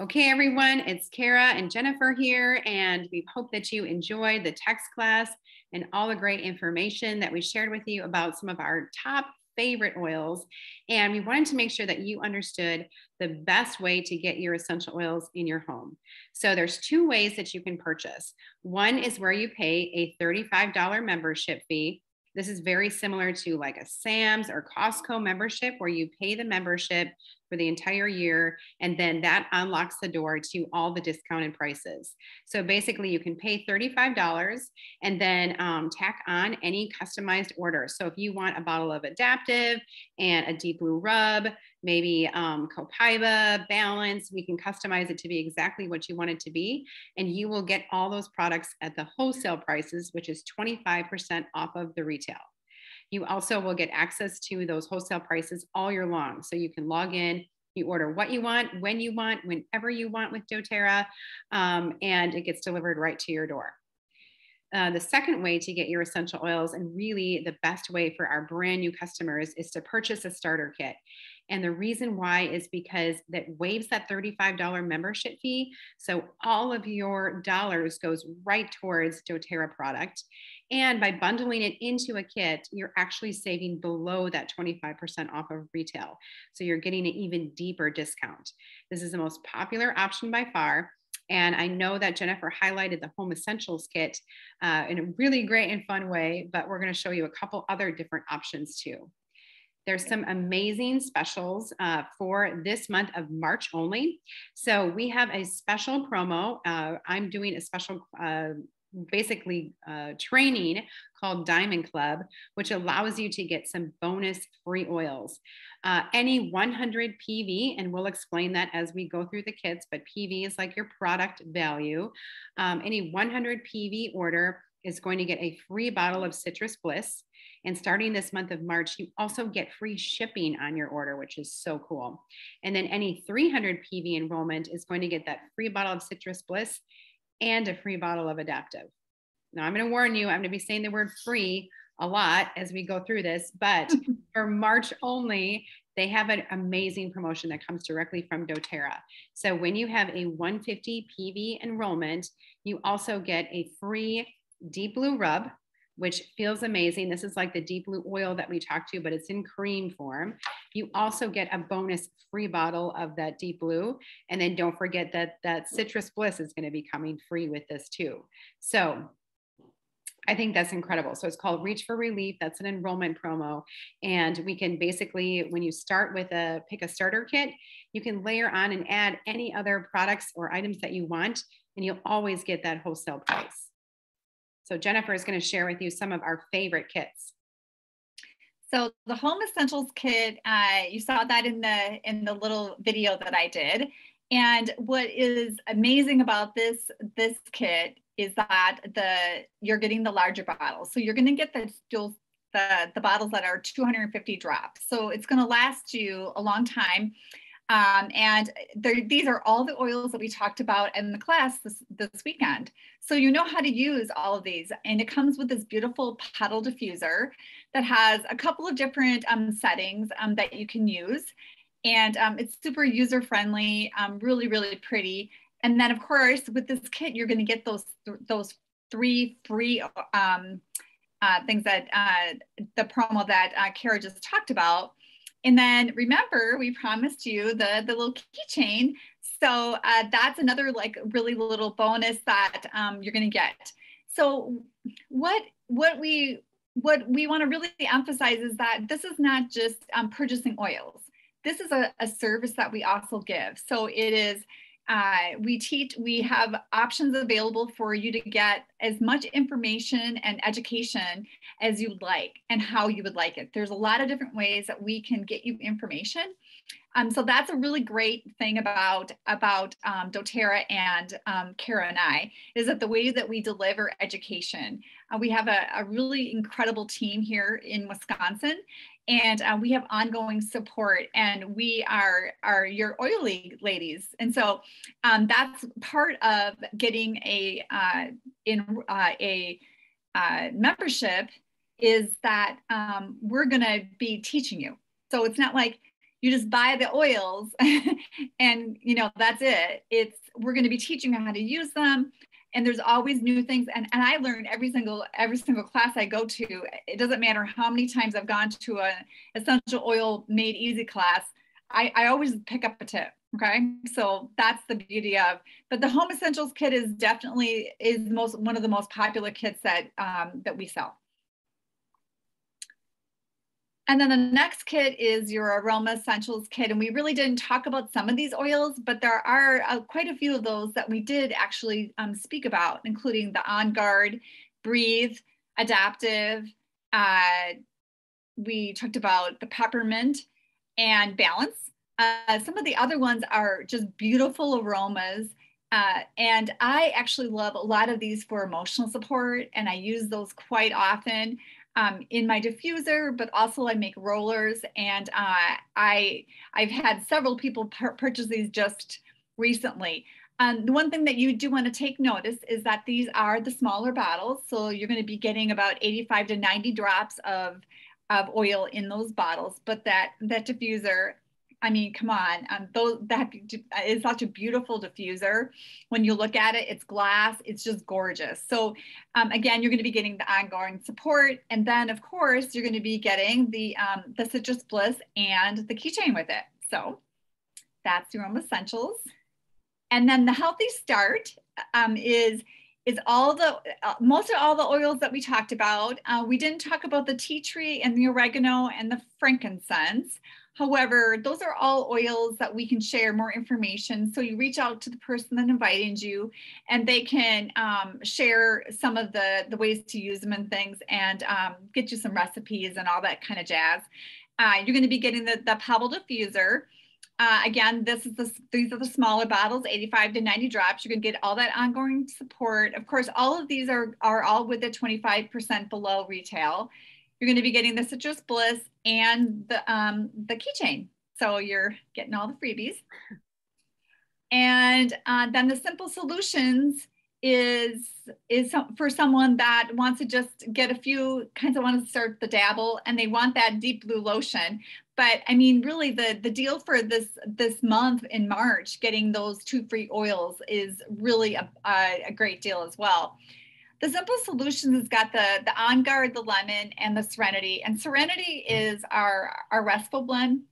Okay, everyone, it's Kara and Jennifer here, and we hope that you enjoyed the text class and all the great information that we shared with you about some of our top favorite oils. And we wanted to make sure that you understood the best way to get your essential oils in your home. So there's two ways that you can purchase. One is where you pay a $35 membership fee this is very similar to like a Sam's or Costco membership where you pay the membership for the entire year and then that unlocks the door to all the discounted prices. So basically you can pay $35 and then um, tack on any customized order. So if you want a bottle of Adaptiv and a Deep Blue Rub, maybe um, Copaiba, Balance. We can customize it to be exactly what you want it to be. And you will get all those products at the wholesale prices, which is 25% off of the retail. You also will get access to those wholesale prices all year long. So you can log in, you order what you want, when you want, whenever you want with doTERRA, um, and it gets delivered right to your door. Uh, the second way to get your essential oils, and really the best way for our brand new customers, is to purchase a starter kit. And the reason why is because that waives that $35 membership fee. So all of your dollars goes right towards doTERRA product. And by bundling it into a kit, you're actually saving below that 25% off of retail. So you're getting an even deeper discount. This is the most popular option by far. And I know that Jennifer highlighted the Home Essentials Kit uh, in a really great and fun way, but we're going to show you a couple other different options too. There's some amazing specials uh, for this month of March only. So we have a special promo. Uh, I'm doing a special uh, basically uh, training called Diamond Club, which allows you to get some bonus free oils. Uh, any 100 PV, and we'll explain that as we go through the kits, but PV is like your product value. Um, any 100 PV order is going to get a free bottle of Citrus Bliss. And starting this month of March, you also get free shipping on your order, which is so cool. And then any 300 PV enrollment is going to get that free bottle of Citrus Bliss and a free bottle of Adaptiv. Now, I'm going to warn you, I'm going to be saying the word free a lot as we go through this, but for March only, they have an amazing promotion that comes directly from doTERRA. So when you have a 150 PV enrollment, you also get a free Deep Blue Rub, which feels amazing. This is like the deep blue oil that we talked to, but it's in cream form. You also get a bonus free bottle of that deep blue. And then don't forget that that citrus bliss is going to be coming free with this too. So I think that's incredible. So it's called Reach for Relief. That's an enrollment promo. And we can basically, when you start with a pick a starter kit, you can layer on and add any other products or items that you want, and you'll always get that wholesale price. So Jennifer is going to share with you some of our favorite kits. So the home essentials kit, uh, you saw that in the in the little video that I did. And what is amazing about this this kit is that the you're getting the larger bottles. So you're going to get the the the bottles that are 250 drops. So it's going to last you a long time. Um, and these are all the oils that we talked about in the class this, this weekend. So you know how to use all of these. And it comes with this beautiful petal diffuser that has a couple of different um, settings um, that you can use. And um, it's super user friendly, um, really, really pretty. And then of course, with this kit, you're gonna get those, th those three free um, uh, things that uh, the promo that uh, Kara just talked about. And then remember, we promised you the, the little keychain. So uh, that's another like really little bonus that um, you're gonna get. So what, what we, what we wanna really emphasize is that this is not just um, purchasing oils. This is a, a service that we also give. So it is uh, we teach, we have options available for you to get as much information and education as you would like and how you would like it. There's a lot of different ways that we can get you information. Um, so that's a really great thing about, about um, doTERRA and um, Kara and I, is that the way that we deliver education. Uh, we have a, a really incredible team here in Wisconsin and uh, we have ongoing support and we are are your oily ladies and so um, that's part of getting a uh, in uh, a uh, membership is that um, we're going to be teaching you so it's not like you just buy the oils and you know that's it. It's we're going to be teaching how to use them and there's always new things and, and i learn every single every single class i go to. It doesn't matter how many times i've gone to an essential oil made easy class I, I always pick up a tip okay? So that's the beauty of but the home essentials kit is definitely is most one of the most popular kits that um, that we sell and then the next kit is your Aroma Essentials kit. And we really didn't talk about some of these oils, but there are uh, quite a few of those that we did actually um, speak about, including the On Guard, Breathe, Adaptiv. Uh, we talked about the peppermint and balance. Uh, some of the other ones are just beautiful aromas. Uh, and I actually love a lot of these for emotional support, and I use those quite often um, in my diffuser, but also I make rollers. And uh, I, I've had several people purchase these just recently. Um, the one thing that you do want to take notice is that these are the smaller bottles. So you're going to be getting about 85 to 90 drops of, of oil in those bottles, but that, that diffuser I mean, come on, um, those, that is such a beautiful diffuser. When you look at it, it's glass, it's just gorgeous. So um, again, you're gonna be getting the ongoing support. And then of course, you're gonna be getting the, um, the Citrus Bliss and the keychain with it. So that's your Aroma Essentials. And then the Healthy Start um, is is all the uh, most of all the oils that we talked about. Uh, we didn't talk about the tea tree and the oregano and the frankincense. However, those are all oils that we can share more information. So you reach out to the person that invited you and they can um, share some of the, the ways to use them and things and um, get you some recipes and all that kind of jazz. Uh, you're going to be getting the, the Pebble Diffuser. Uh, again, this is the, these are the smaller bottles, 85 to 90 drops. Going to get all that ongoing support. Of course, all of these are, are all with the 25% below retail you're going to be getting the Citrus Bliss and the, um, the keychain. So you're getting all the freebies. And uh, then the Simple Solutions is is for someone that wants to just get a few kinds of want to start the dabble and they want that deep blue lotion but i mean really the the deal for this this month in march getting those two free oils is really a, a, a great deal as well the Simple Solutions has got the, the On Guard, the Lemon, and the Serenity. And Serenity is our, our restful blend.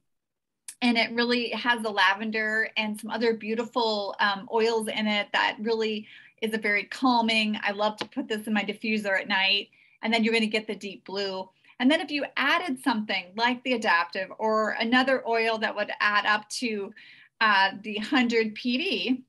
And it really has the lavender and some other beautiful um, oils in it that really is a very calming. I love to put this in my diffuser at night. And then you're going to get the deep blue. And then if you added something like the Adaptiv or another oil that would add up to uh, the 100 PV,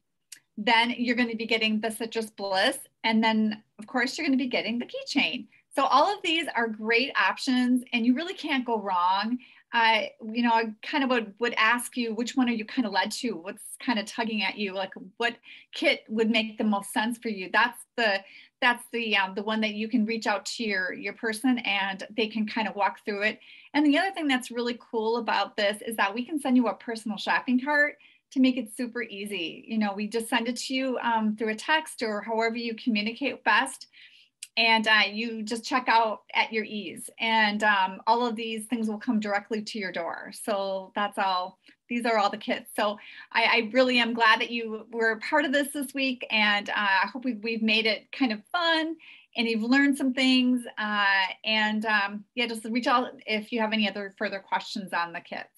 then you're going to be getting the citrus bliss and then, of course, you're going to be getting the keychain. So all of these are great options and you really can't go wrong. I, you know, I kind of would, would ask you, which one are you kind of led to? What's kind of tugging at you? Like what kit would make the most sense for you? That's the, that's the, um, the one that you can reach out to your, your person and they can kind of walk through it. And the other thing that's really cool about this is that we can send you a personal shopping cart to make it super easy. You know, we just send it to you um, through a text or however you communicate best. And uh, you just check out at your ease. And um, all of these things will come directly to your door. So that's all. These are all the kits. So I, I really am glad that you were part of this this week. And uh, I hope we've, we've made it kind of fun and you've learned some things. Uh, and um, yeah, just reach out if you have any other further questions on the kits.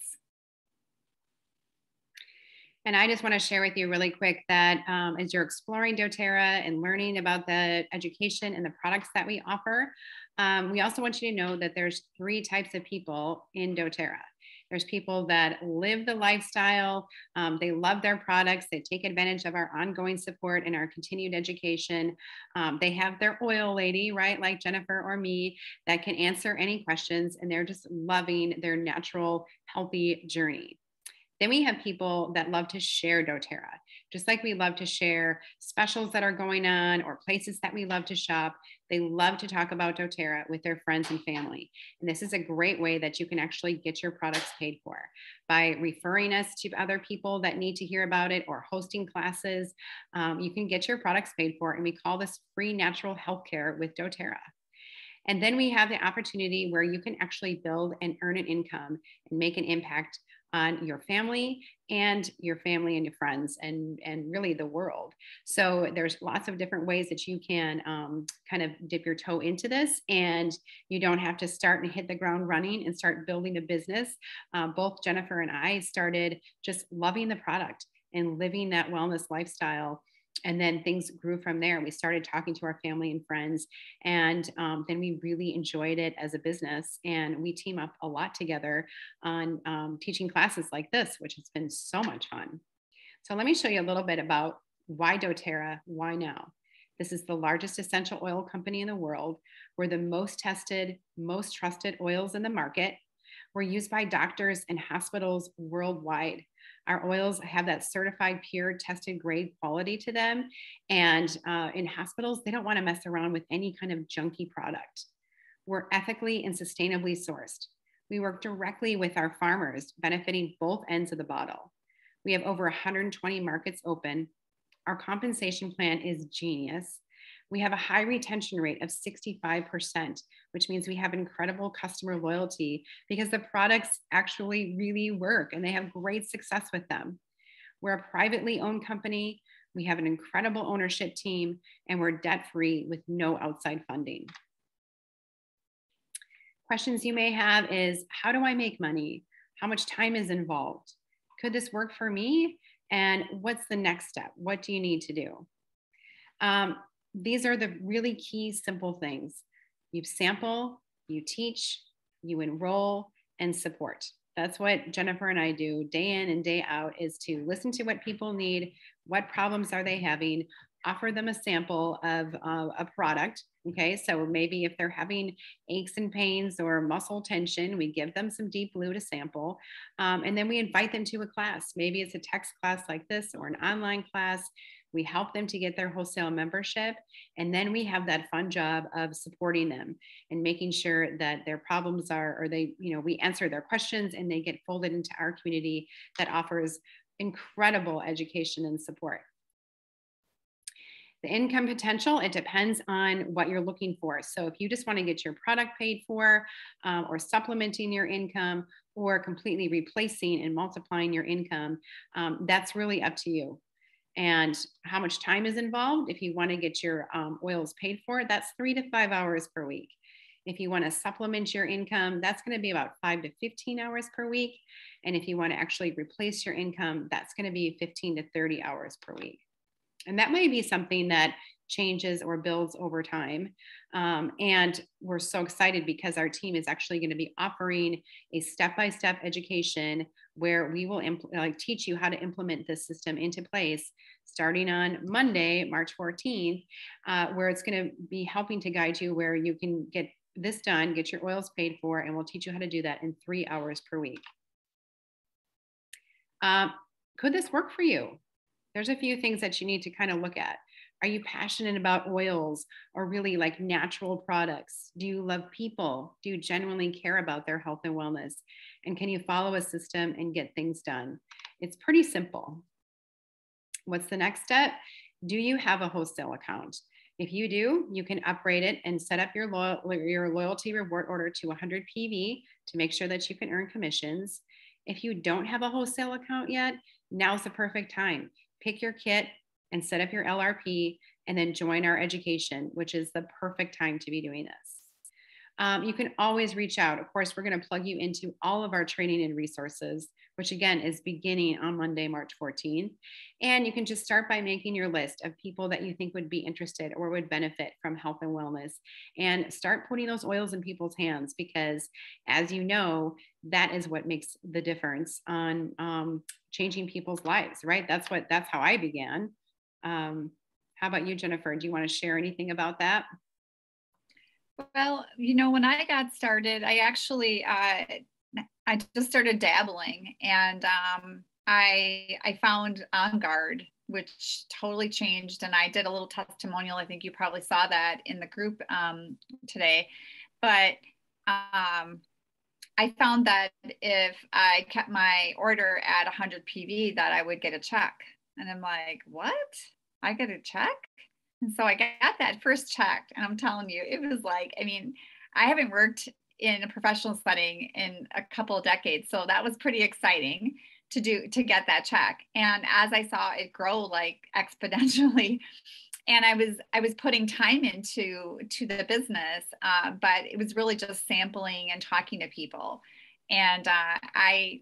And I just want to share with you really quick that um, as you're exploring doTERRA and learning about the education and the products that we offer, um, we also want you to know that there's three types of people in doTERRA. There's people that live the lifestyle, um, they love their products, they take advantage of our ongoing support and our continued education. Um, they have their oil lady, right, like Jennifer or me, that can answer any questions, and they're just loving their natural, healthy journey. Then we have people that love to share doTERRA, just like we love to share specials that are going on or places that we love to shop. They love to talk about doTERRA with their friends and family. And this is a great way that you can actually get your products paid for by referring us to other people that need to hear about it or hosting classes. Um, you can get your products paid for, and we call this free natural healthcare with doTERRA. And then we have the opportunity where you can actually build and earn an income and make an impact on your family and your family and your friends and and really the world. So there's lots of different ways that you can um, kind of dip your toe into this and you don't have to start and hit the ground running and start building a business. Uh, both jennifer and i started just loving the product and living that wellness lifestyle and then things grew from there. We started talking to our family and friends, and um, then we really enjoyed it as a business. And we team up a lot together on um, teaching classes like this, which has been so much fun. So let me show you a little bit about why doTERRA, why now. This is the largest essential oil company in the world. We're the most tested, most trusted oils in the market. We're used by doctors and hospitals worldwide. Our oils have that certified, pure, tested grade quality to them. And uh, in hospitals, they don't want to mess around with any kind of junky product. We're ethically and sustainably sourced. We work directly with our farmers, benefiting both ends of the bottle. We have over 120 markets open. Our compensation plan is genius. We have a high retention rate of 65%, which means we have incredible customer loyalty because the products actually really work and they have great success with them. We're a privately owned company. We have an incredible ownership team and we're debt free with no outside funding. Questions you may have is How do I make money? How much time is involved? Could this work for me? And what's the next step? What do you need to do? Um, these are the really key simple things. You sample, you teach, you enroll, and support. That's what Jennifer and I do day in and day out is to listen to what people need, what problems are they having, offer them a sample of uh, a product. Okay, so maybe if they're having aches and pains or muscle tension, we give them some deep blue to sample. Um, and then we invite them to a class. Maybe it's a text class like this or an online class we help them to get their wholesale membership. And then we have that fun job of supporting them and making sure that their problems are, or they, you know, we answer their questions and they get folded into our community that offers incredible education and support. The income potential, it depends on what you're looking for. So if you just want to get your product paid for um, or supplementing your income or completely replacing and multiplying your income, um, that's really up to you and how much time is involved. If you want to get your um, oils paid for, that's three to five hours per week. If you want to supplement your income, that's going to be about five to 15 hours per week. And if you want to actually replace your income, that's going to be 15 to 30 hours per week. And that may be something that changes or builds over time. Um, and we're so excited because our team is actually going to be offering a step-by-step education where we will like teach you how to implement this system into place starting on Monday, March 14th, uh, where it's going to be helping to guide you where you can get this done, get your oils paid for, and we'll teach you how to do that in three hours per week. Uh, could this work for you? There's a few things that you need to kind of look at. Are you passionate about oils or really like natural products? Do you love people? Do you genuinely care about their health and wellness? And can you follow a system and get things done? It's pretty simple. What's the next step? Do you have a wholesale account? If you do, you can upgrade it and set up your, your loyalty reward order to 100 PV to make sure that you can earn commissions. If you don't have a wholesale account yet, now's the perfect time. Pick your kit, and set up your LRP and then join our education, which is the perfect time to be doing this. Um, you can always reach out. Of course, we're going to plug you into all of our training and resources, which again is beginning on Monday, March 14th. And you can just start by making your list of people that you think would be interested or would benefit from health and wellness and start putting those oils in people's hands because, as you know, that is what makes the difference on um, changing people's lives, right? That's what, that's how I began. Um, how about you, Jennifer? Do you want to share anything about that? Well, you know, when I got started, I actually uh, I just started dabbling, and um, I I found On Guard, which totally changed. And I did a little testimonial. I think you probably saw that in the group um, today, but um, I found that if I kept my order at 100 PV, that I would get a check. And I'm like, what? I get a check? And so I got that first check. And I'm telling you, it was like, I mean, I haven't worked in a professional setting in a couple of decades. So that was pretty exciting to do to get that check. And as I saw it grow like exponentially, and I was I was putting time into to the business, uh, but it was really just sampling and talking to people. And uh, I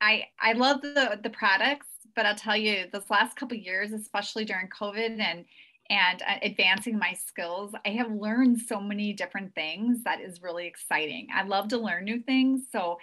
I I love the the products, but I'll tell you, this last couple years, especially during COVID and and uh, advancing my skills, I have learned so many different things that is really exciting. I love to learn new things, so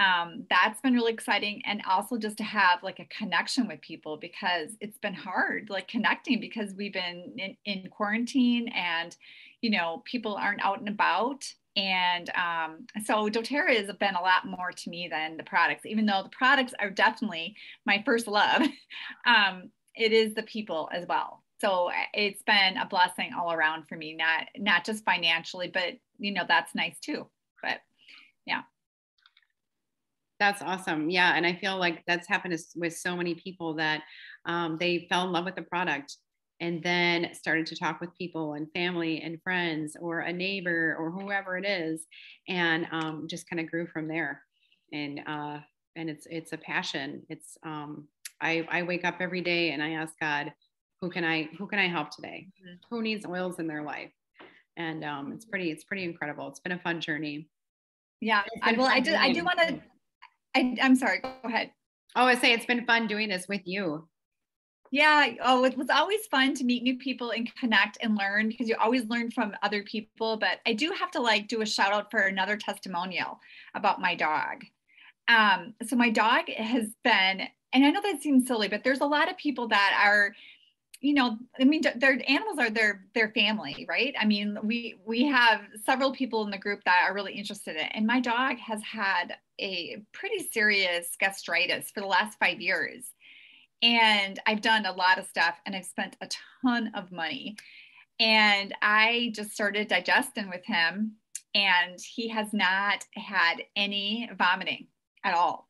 um, that's been really exciting. And also just to have like a connection with people because it's been hard like connecting because we've been in, in quarantine and you know people aren't out and about and um, so doterra has been a lot more to me than the products even though the products are definitely my first love um, it is the people as well so it's been a blessing all around for me not not just financially but you know that's nice too but yeah that's awesome. Yeah. And I feel like that's happened with so many people that um, they fell in love with the product and then started to talk with people and family and friends or a neighbor or whoever it is and um, just kind of grew from there. And uh, and it's it's a passion. It's um, I, I wake up every day and i ask god who can i who can i help today? Mm-hmm. who needs oils in their life? And um, it's pretty it's pretty incredible. It's been a fun journey. Yeah I, well i do i do want to I, I'm sorry, go ahead. Oh, I say it's been fun doing this with you. Yeah. Oh, it was always fun to meet new people and connect and learn because you always learn from other people. But I do have to like do a shout out for another testimonial about my dog. Um, so my dog has been, and I know that seems silly, but there's a lot of people that are you know i mean their animals are their their family right i mean we we have several people in the group that are really interested in it and my dog has had a pretty serious gastritis for the last five years and i've done a lot of stuff and i've spent a ton of money and i just started DigestZen with him and he has not had any vomiting at all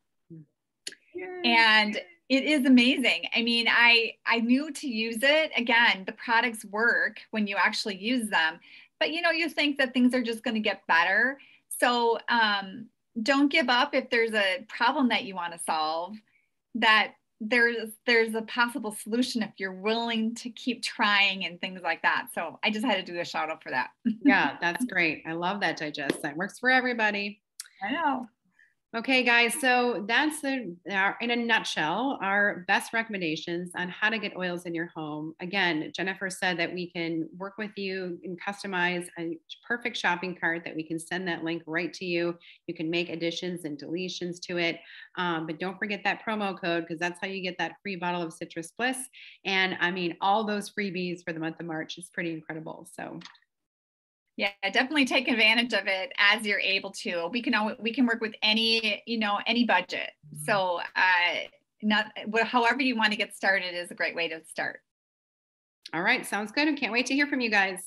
and it is amazing. I mean, I I knew to use it. Again, the products work when you actually use them. But you know, you think that things are just going to get better. So um, don't give up if there's a problem that you want to solve. That there's there's a possible solution if you're willing to keep trying and things like that. So I just had to do a shout out for that. yeah, that's great. I love that digest. That works for everybody. I know. Okay, guys, so that's the, in a nutshell, our best recommendations on how to get oils in your home. Again, Jennifer said that we can work with you and customize a perfect shopping cart that we can send that link right to you. You can make additions and deletions to it. Um, but don't forget that promo code because that's how you get that free bottle of Citrus Bliss. And I mean, all those freebies for the month of March is pretty incredible. So yeah definitely take advantage of it as you're able to. We can always, we can work with any you know any budget. Mm-hmm. so uh not however you want to get started is a great way to start. All right sounds good i can't wait to hear from you guys